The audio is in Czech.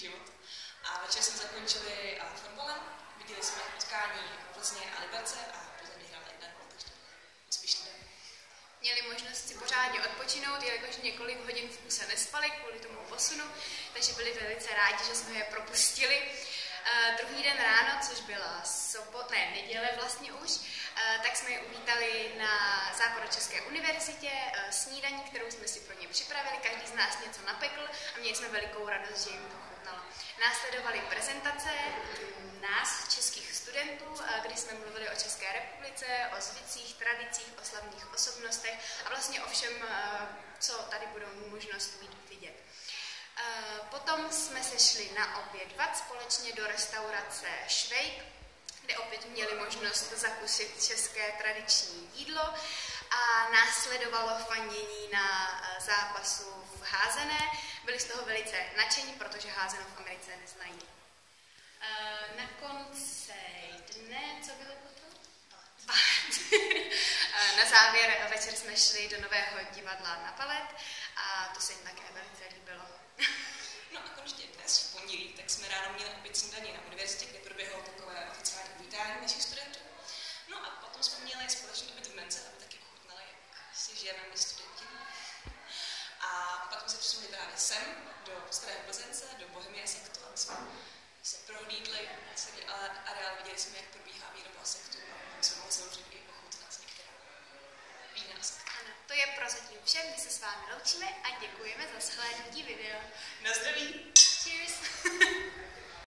život. A večer jsme zakončili eh, fotbalem, viděli jsme utkání Plzně a Liberce a Plzeň vyhrála 1 takže spíš to Měli možnost si pořádně odpočinout, jelikož několik hodin v kuse nespali kvůli tomu posunu, takže byli velice rádi, že jsme je propustili. Uh, druhý den ráno, což byla sobot, ne, neděle vlastně už, uh, tak jsme je uvítali na Západočeské univerzitě uh, snídaní, kterou jsme si pro ně připravili, každý z nás něco napekl a měli jsme velikou radost, že jim to chutnalo. Následovaly prezentace nás, českých studentů, kdy jsme mluvili o České republice, o zvicích, tradicích, o slavných osobnostech a vlastně o všem, co tady budou možnost vidět. Potom jsme se šli na obědvat společně do restaurace Švejk, kde opět měli možnost zakusit české tradiční jídlo a následovalo fanění na zápasu v házené. Byli z toho velice nadšení, protože házenou v Americe neznají. Na konci dne, co bylo potom? na závěr večer jsme šli do nového divadla na palet a to se jim také velice líbilo. No a konečně dnes, v pondělí, tak jsme ráno měli opět snídaní na univerzitě, kde proběhlo takové oficiální vítání našich studentů. No a potom jsme měli společný oběd v Mence, aby taky ochutnali, jak si žijeme my studenti. A pak jsme se přesunuli právě sem, do Starého Plzence, do Bohemie sektu, aby jsme se prohlídli celý areál, viděli jsme, jak probíhá je prozatím vše, my se s vámi loučíme a děkujeme za shlédnutí!